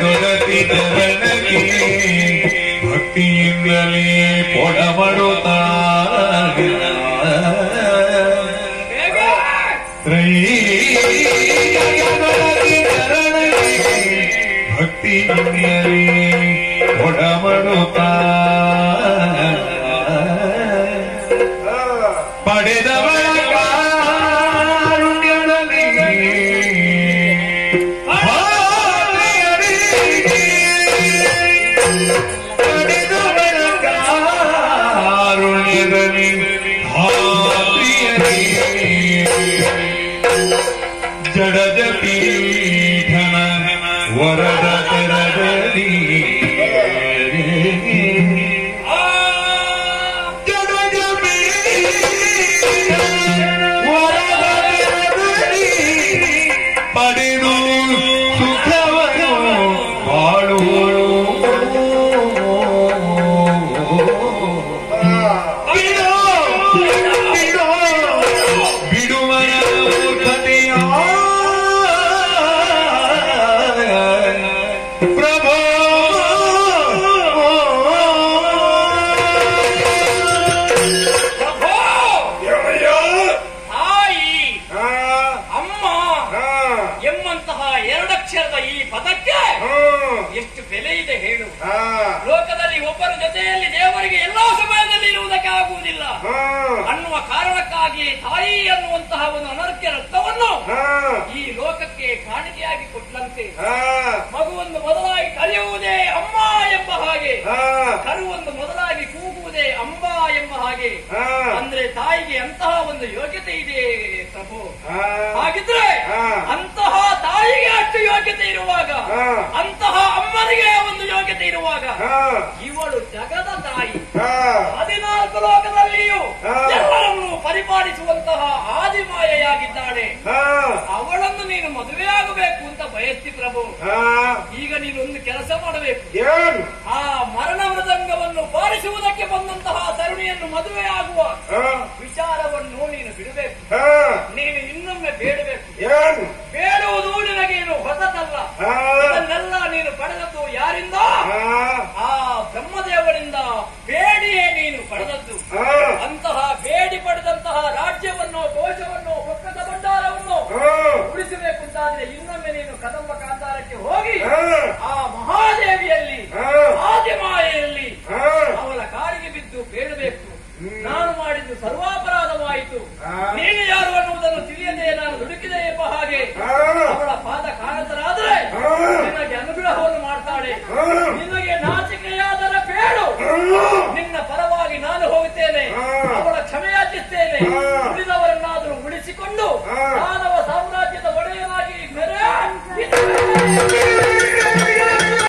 ಚರಣಕ್ಕೆ ಭಕ್ತಿಯಿಂದಲೇ ಕೊಡಬಡುತ್ತಾರೆ ಭಕ್ತಿಯಿಂದಲೇ ಕೊಡಬಡುತ್ತಾರೆ षडज पीठन वरदत रदली पडिनु सुख ಕಾರಣಕ್ಕಾಗಿ ತಾಯಿ ಅನ್ನುವಂತಹ ಒಂದು ಅನರ್ಘ್ಯ ರಕ್ತವನ್ನು ಈ ಲೋಕಕ್ಕೆ ಕಾಣಿಕೆಯಾಗಿ ಕೊಟ್ಟಂತೆ. ಮಗುವನ್ನು ಮೊದಲಾಗಿ ಕರೆಯುವುದೇ ಅಮ್ಮ ಎಂಬ ಹಾಗೆ. ಕರುವನ್ನು ಮೊದಲಾಗಿ ಕೂಗುವುದೇ ಅಂಬ ಎಂಬ ಹಾಗೆ. ಅಂದ್ರೆ ತಾಯಿಗೆ ಅಂತಹ ಒಂದು ಯೋಗ್ಯತೆ ಇದೆ ಪ್ರಭು. ಹಾಗಿದ್ರೆ ಅಂತಹ ತಾಯಿಗೆ ಅಷ್ಟು ಯೋಗ್ಯತೆ ಇರುವಾಗ ಅಂತಹ ಅಮ್ಮನಿಗೆ ಒಂದು ಯೋಗ್ಯತೆ ಇರುವಾಗ ಇವಳು ಜಗದ ತಾಯಿ ಹದಿನಾಲ್ಕು ಲೋಕದಲ್ಲಿಯೂ ಎಲ್ಲರನ್ನೂ ಪರಿಪಾಲಿಸುವಂತಹ ಆದಿಮಾಯೆಯಾಗಿದ್ದಾಳೆ ಅವಳನ್ನು ನೀನು ಮದುವೆ ಆಗಬೇಕು ಅಂತ ಬಯಸ್ತಿ ಪ್ರಭು. ಈಗ ನೀನು ಒಂದು ಕೆಲಸ ಮಾಡಬೇಕು. ಏನು ಆ ಮರಣ ಮೃದಂಗವನ್ನು ಬಾರಿಸುವುದಕ್ಕೆ ಬಂದಂತಹ ತರುಣಿಯನ್ನು ಮದುವೆಯಾಗುವ ವಿಚಾರವನ್ನು ನೀನು ಬಿಡಬೇಕು. ನೀನು ಇನ್ನೊಮ್ಮೆ ಬೇಡಬೇಕು. ನೀನು ಕದಂಬ ಕಾಂತಾರಕ್ಕೆ ಹೋಗಿ